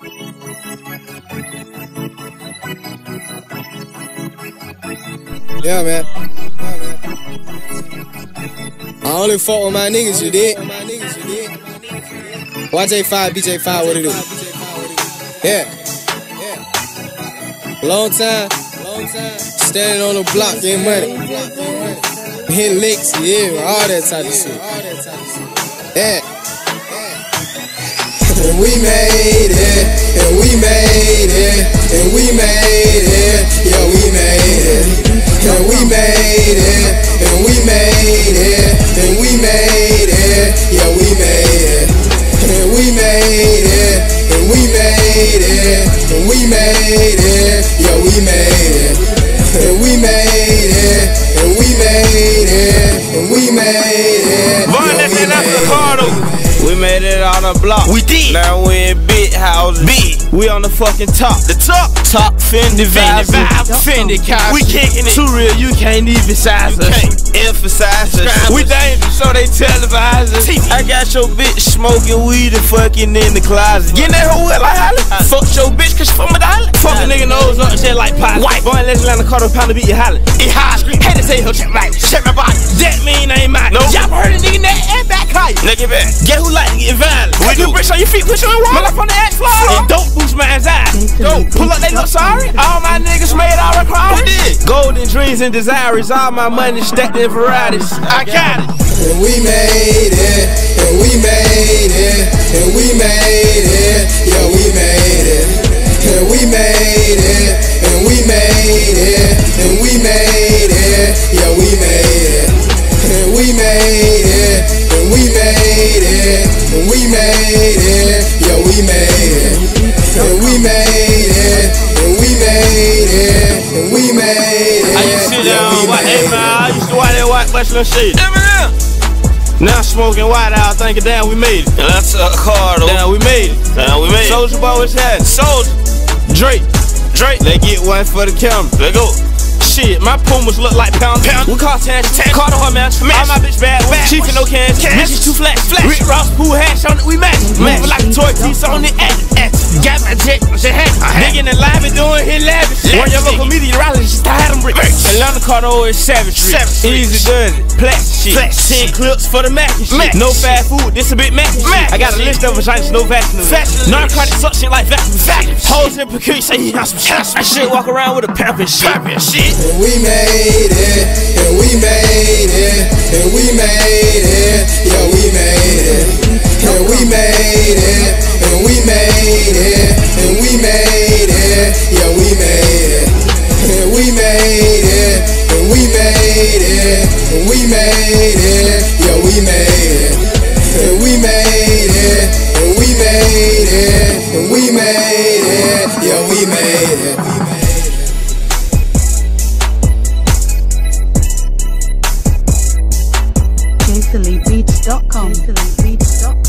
Yeah, man. I only fought with my niggas, you did. YJ5, BJ5, what it do? Yeah. Long time. Long time standing on the block, getting money. Hitting licks, yeah, all that type of shit. Yeah. And we made it, and we made it, and we made it, yeah, we made it. And we made it, and we made it, and we made it, yeah, we made it. And we made it, and we made it, and we made it, it on the block. We did. Now we in big houses. Big. We on the fucking top. The top. Top Fendi vibes. vibes. Fendi cops. We kicking it. Too real, you can't even size You us. can't emphasize us. We dangerous, so they televise us. TV. I got your bitch smoking weed and fucking in the closet. Get that hoe wet like Holly. Fuck your bitch, cause she from a dollar. Fuck a nigga nose up, shit like pie. White. Boy, let's land a car to pound to beat you holler. It high street. Had to say her check right. Check my body. That mean I ain't mine. No. Y'all heard a nigga that and back high. Nigga back. Get who like to get violent. We Put do. your bricks on your feet, put you in water. My life on the ass floor. And don't boost man's eyes. Don't pull up, they look sorry. All my niggas made all the crowd. Who did? Golden dreams and desires. All my money stacked in varieties. I got it. And we made it, and we made it, and we made it, yeah, we made it. And we made it, and we made it, and we made it, yeah, we made it. And we made it, and we made it, we made it, yeah, we made it. And we made it, and we made it, and we made it, I used to sit yeah, down, we watch, hey man. I used to watch that white bachelor shit. Eminem. Now smoking white out, thinking, damn, we made it. And that's uh, a Ricardo. Oh. Damn, we made it. Now we made it. Soldier Boy, what's happening? Soldier. Drake, Drake. they get one for the camera. Let go. Shit, my Pumas look like pound. Pound. We call tan, tan. Carter her man. Match. All my bitch bad. Bad Chief ones. and no cans. Cans. Bitches too flash. Flash. Rick Ross, pool hash on it. We match. Moving like a toy piece on the ass. Got my jet. Shit hat. Nigga in the live and doing his lavish. One your local rally. Just tired them bricks. Bricks. Atlanta Carter is savage. Savage Easy rich. does it. Plastic shit. Plastic Ten clips for the Mac shit. No fast food. This a bit Mac. I got a list of vaginas. No vaccine. Vaccine. Narcotic suction like. Vacuum. Hoes in Pecure say he has some shit. I shit walk around with a pamper and shit. And we made it, and we made it, and we made it, yeah, we made it. And we made it, and we made it, and we made it, yeah, we made it. And we made it, and we made it, and we made it, yeah, we made it. And we made it, and we made it, and we made it, yeah, we made it. GingerlyBeats.com. GingerlyBeats.com.